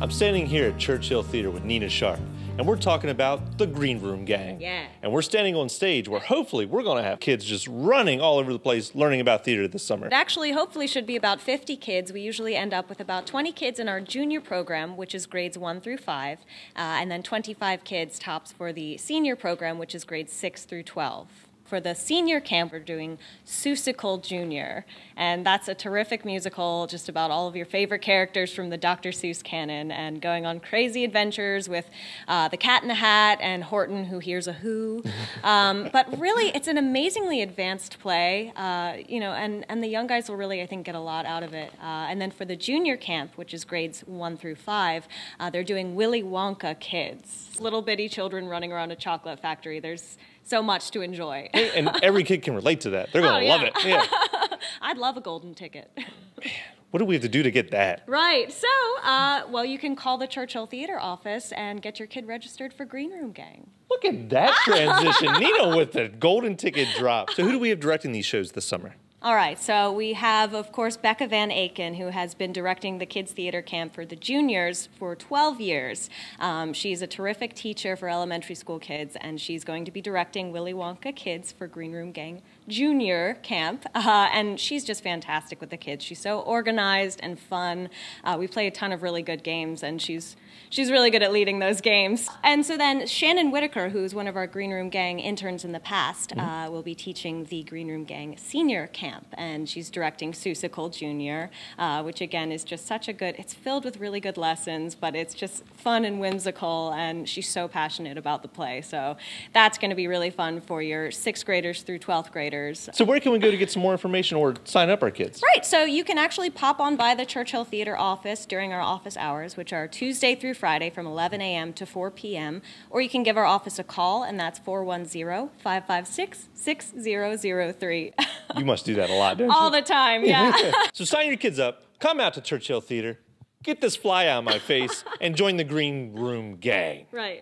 I'm standing here at Church Hill Theater with Nina Sharp, and we're talking about the Green Room Gang. Yeah. And we're standing on stage where hopefully we're going to have kids just running all over the place learning about theater this summer. It actually, hopefully, should be about 50 kids. We usually end up with about 20 kids in our junior program, which is grades 1 through 5, uh, and then 25 kids tops for the senior program, which is grades 6 through 12 for the senior camp, we're doing Seussical Junior, and that's a terrific musical just about all of your favorite characters from the Dr. Seuss canon and going on crazy adventures with uh, the Cat in the Hat and Horton, who hears a who. Um, but really, it's an amazingly advanced play, uh, you know, and, and the young guys will really, I think, get a lot out of it. Uh, and then for the junior camp, which is grades one through five, uh, they're doing Willy Wonka Kids, little bitty children running around a chocolate factory. There's so much to enjoy. and every kid can relate to that. They're going to Oh, love yeah. it. Yeah. I'd love a golden ticket. what do we have to do to get that? Right. So, uh, well, you can call the Church Hill Theater office and get your kid registered for Green Room Gang. Look at that transition. Nina with the golden ticket drop. So, who do we have directing these shows this summer? All right, so we have, of course, Becca Van Aken, who has been directing the Kids Theater Camp for the juniors for 12 years. Um, she's a terrific teacher for elementary school kids, and she's going to be directing Willy Wonka Kids for Green Room Gang Junior Camp. Uh, and she's just fantastic with the kids. She's so organized and fun. Uh, we play a ton of really good games, and she's she's really good at leading those games. And so then Shannon Whitaker, who's one of our Green Room Gang interns in the past, uh, will be teaching the Green Room Gang Senior Camp, and she's directing Seussical Junior, uh, which again is just such a good. It's filled with really good lessons, but it's just fun and whimsical, and she's so passionate about the play. So that's going to be really fun for your sixth graders through twelfth graders. So, where can we go to get some more information or sign up our kids? Right, so you can actually pop on by the Church Hill Theater office during our office hours, which are Tuesday through Friday from 11 a.m. to 4 p.m., or you can give our office a call, and that's 410 556 6003. You must do that a lot, don't All you? the time, yeah. so, sign your kids up, come out to Church Hill Theater, get this fly out of my face, and join the Green Room Gang. right.